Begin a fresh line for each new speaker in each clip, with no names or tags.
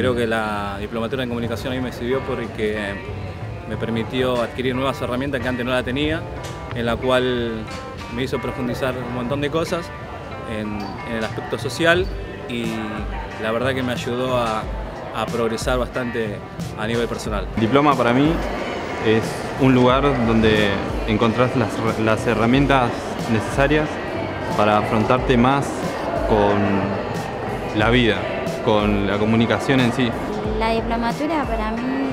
Creo que la diplomatura en comunicación a mí me sirvió porque me permitió adquirir nuevas herramientas que antes no la tenía, en la cual me hizo profundizar un montón de cosas en, el aspecto social y la verdad que me ayudó a, progresar bastante a nivel personal.
diploma para mí es un lugar donde encontrás las, las herramientas necesarias para afrontarte más con la vida, con la comunicación en sí.
La diplomatura para mí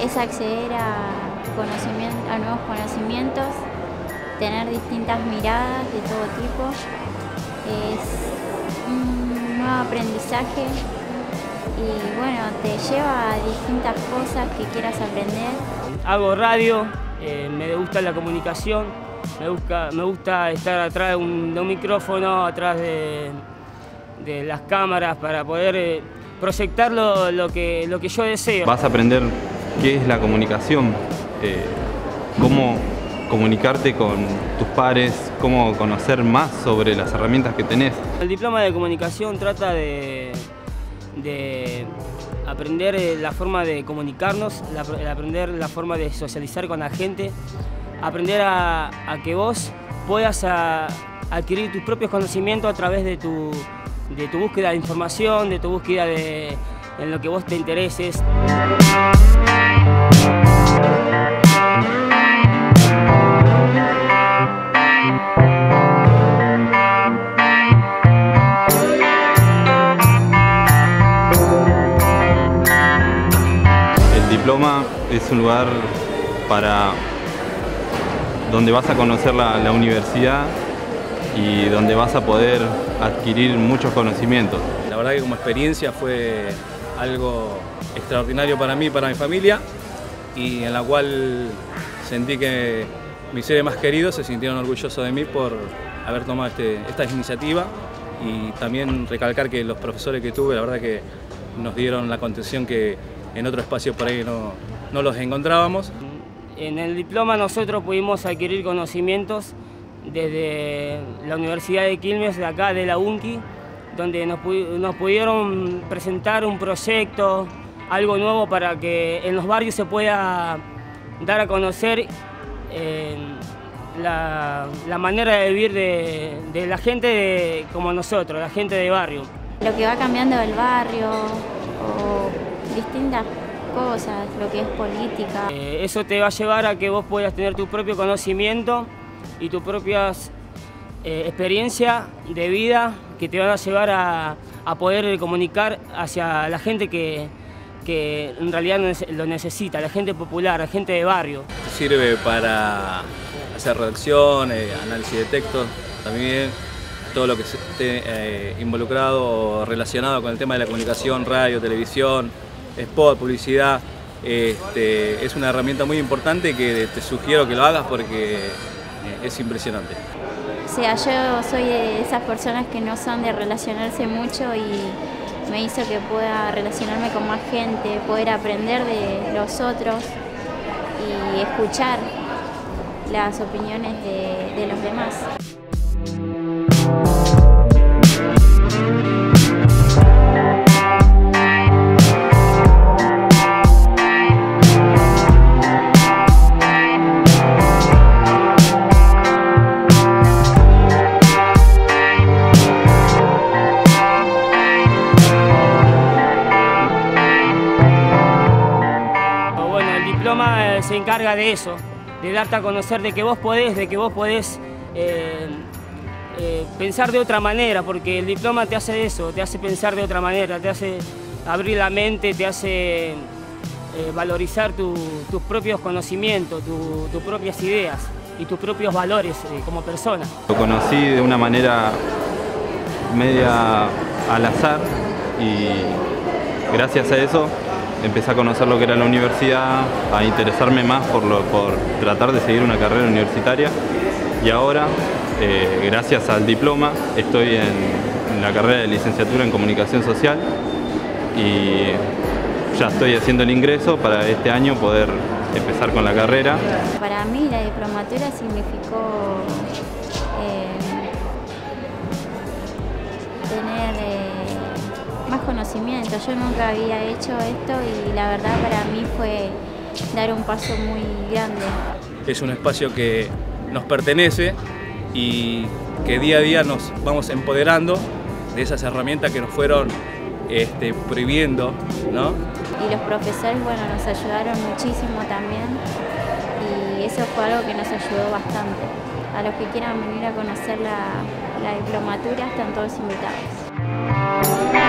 es acceder a, a nuevos conocimientos, tener distintas miradas de todo tipo, es un nuevo aprendizaje y bueno, te lleva a distintas cosas que quieras aprender.
Hago radio, eh, me gusta la comunicación, me, me gusta estar atrás de un, micrófono, atrás de, las cámaras para poder eh, proyectar lo, que, lo que yo deseo.
Vas a aprender qué es la comunicación, eh, cómo comunicarte con tus pares, cómo conocer más sobre las herramientas que tenés.
El diploma de comunicación trata de, aprender eh, la forma de comunicarnos, aprender la forma de socializar con la gente, aprender a, que vos puedas adquirir tus propios conocimientos a través de tu, de tu búsqueda de información, de tu búsqueda de, en lo que vos te intereses.
El diploma es un lugar para donde vas a conocer la, la universidad y donde vas a poder adquirir muchos conocimientos.
La verdad que como experiencia fue algo extraordinario para mí y para mi familia y en la cual sentí que mis seres más queridos se sintieron orgullosos de mí por haber tomado este, esta iniciativa y también recalcar que los profesores que tuve, la verdad que nos dieron la contención que en otro espacio por ahí no, no los encontrábamos.
En el diploma nosotros pudimos adquirir conocimientos desde la Universidad de Quilmes, de acá, de la UNCI, donde nos, pudieron presentar un proyecto, algo nuevo para que en los barrios se pueda dar a conocer eh, la, manera de vivir de, la gente como nosotros, la gente de barrio.
Lo que va cambiando el barrio o distintas cosas, lo que es política.
Eh, eso te va a llevar a que vos puedas tener tu propio conocimiento y tus propias eh, experiencia de vida que te van a llevar a, poder comunicar hacia la gente que, en realidad lo necesita, la gente popular, la gente de barrio.
Sirve para hacer redacción, eh, análisis de textos, también todo lo que esté eh, involucrado o relacionado con el tema de la comunicación, radio, televisión, spot, publicidad. Este, es una herramienta muy importante que te sugiero que lo hagas porque es impresionante.
O sea, yo soy de esas personas que no son de relacionarse mucho y me hizo que pueda relacionarme con más gente, poder aprender de los otros y escuchar las opiniones de, de los demás.
Se encarga de eso, de darte a conocer de que vos podés, de que vos podés eh, eh, pensar de otra manera, porque el diploma te hace eso, te hace pensar de otra manera, te hace abrir la mente, te hace eh, valorizar tus propios conocimientos, tus propias ideas y tus propios valores como persona.
Lo conocí de una manera media al azar y gracias a eso empecé a conocer lo que era la universidad, a interesarme más por, por tratar de seguir una carrera universitaria y ahora, eh, gracias al diploma, estoy en, la carrera de licenciatura en comunicación social y ya estoy haciendo el ingreso para este año poder empezar con la carrera.
Para mí la diplomatura significó conocimiento. Yo nunca había hecho esto y la verdad para mí fue dar un paso muy grande.
Es un espacio que nos pertenece y que día a día nos vamos empoderando de esas herramientas que nos fueron este, prohibiendo, ¿no?
Y los profesores, bueno, nos ayudaron muchísimo también y eso fue algo que nos ayudó bastante. A los que quieran venir a conocer la, la diplomatura están todos invitados.